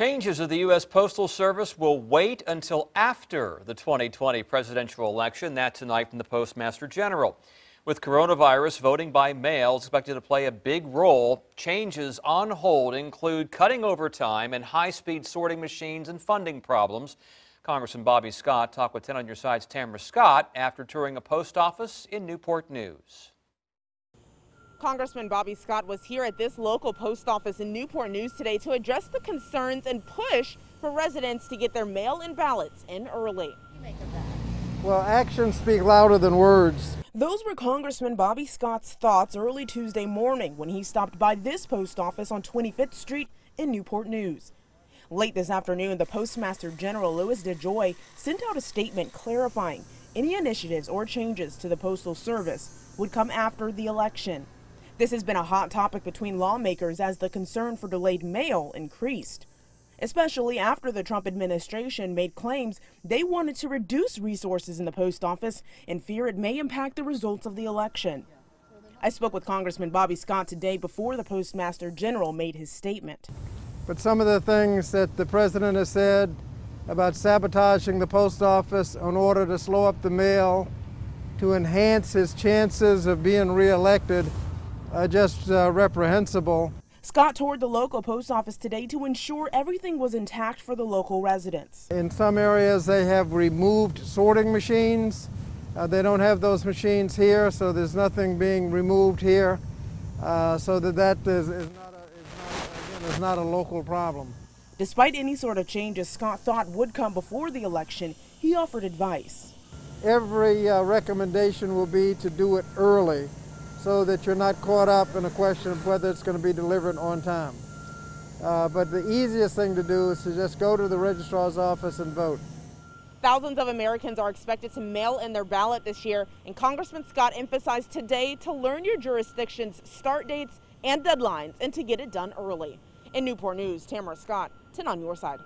Changes of the U.S. Postal Service will wait until after the 2020 presidential election. That tonight from the Postmaster General. With coronavirus, voting by mail is expected to play a big role. Changes on hold include cutting overtime and high-speed sorting machines and funding problems. Congressman Bobby Scott talked with 10 on your side's Tamara Scott after touring a post office in Newport News. Congressman Bobby Scott was here at this local post office in Newport News today to address the concerns and push for residents to get their mail-in ballots in early. Well, actions speak louder than words. Those were Congressman Bobby Scott's thoughts early Tuesday morning when he stopped by this post office on 25th Street in Newport News. Late this afternoon, the Postmaster General Louis DeJoy sent out a statement clarifying any initiatives or changes to the Postal Service would come after the election. This has been a hot topic between lawmakers as the concern for delayed mail increased, especially after the Trump administration made claims they wanted to reduce resources in the post office and fear it may impact the results of the election. I spoke with Congressman Bobby Scott today before the Postmaster General made his statement. But some of the things that the president has said about sabotaging the post office in order to slow up the mail, to enhance his chances of being reelected, uh, just uh, reprehensible. Scott toured the local post office today to ensure everything was intact for the local residents. In some areas, they have removed sorting machines. Uh, they don't have those machines here, so there's nothing being removed here. Uh, so that that is, is, not a, is, not, again, is not a local problem. Despite any sort of changes Scott thought would come before the election, he offered advice. Every uh, recommendation will be to do it early so that you're not caught up in a question of whether it's going to be delivered on time. Uh, but the easiest thing to do is to just go to the registrar's office and vote. Thousands of Americans are expected to mail in their ballot this year, and Congressman Scott emphasized today to learn your jurisdiction's start dates and deadlines and to get it done early. In Newport News, Tamara Scott, 10 on your side.